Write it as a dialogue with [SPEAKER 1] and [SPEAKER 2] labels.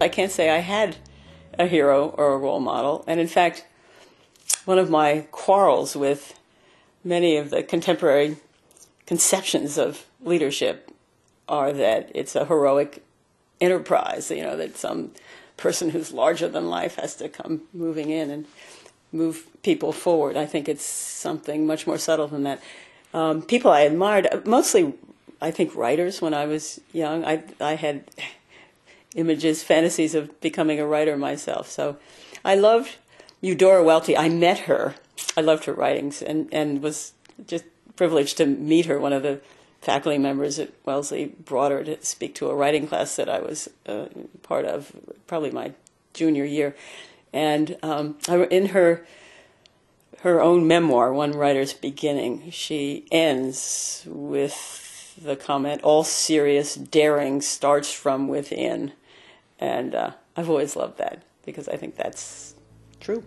[SPEAKER 1] I can't say I had a hero or a role model. And in fact, one of my quarrels with many of the contemporary conceptions of leadership are that it's a heroic enterprise, you know, that some person who's larger than life has to come moving in and move people forward. I think it's something much more subtle than that. Um, people I admired, mostly, I think, writers when I was young. I, I had images, fantasies of becoming a writer myself. So I loved Eudora Welty. I met her. I loved her writings and, and was just privileged to meet her. One of the faculty members at Wellesley brought her to speak to a writing class that I was uh, part of, probably my junior year. And um, in her her own memoir, One Writer's Beginning, she ends with the comment, "All serious daring starts from within," and uh, I've always loved that because I think that's true.